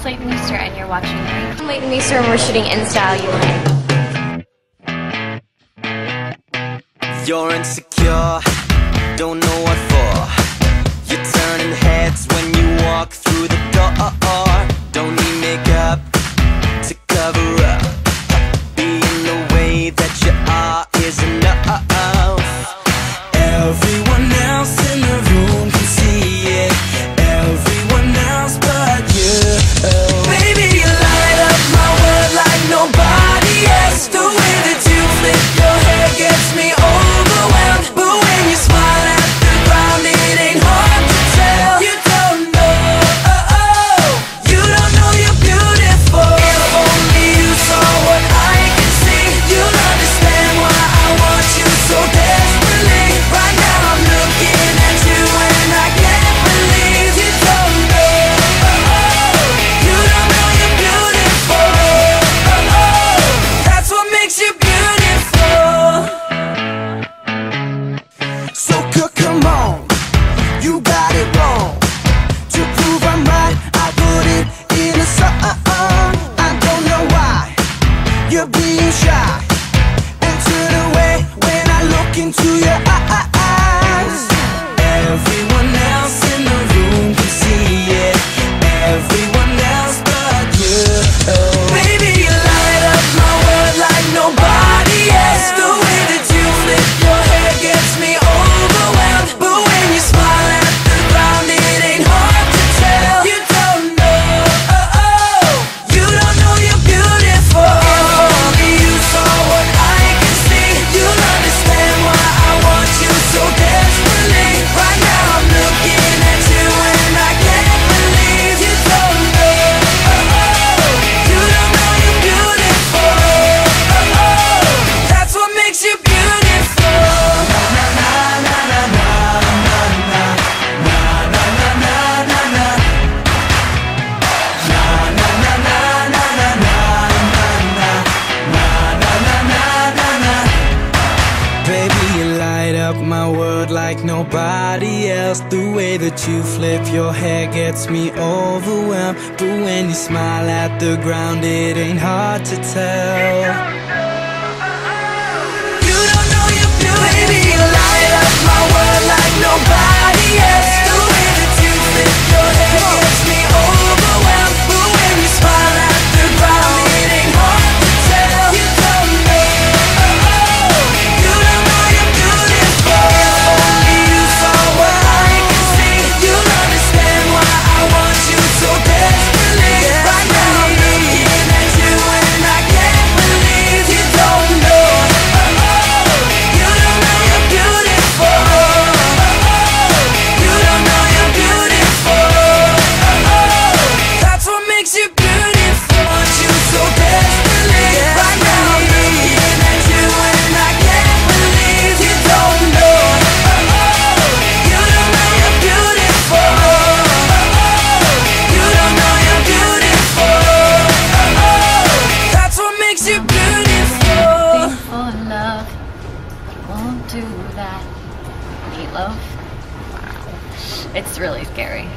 It's Leighton Meester and you're watching I'm Leighton Meester and we're shooting In Style UK. You're insecure, don't know what for. You're turning heads when you walk through the You're being shy and turn away when I look into your eyes. like nobody else. The way that you flip your hair gets me overwhelmed. But when you smile at the ground it ain't hard to tell. You don't know you feel, baby, you light up my world like nobody won't do that. Meatloaf? Wow. It's really scary.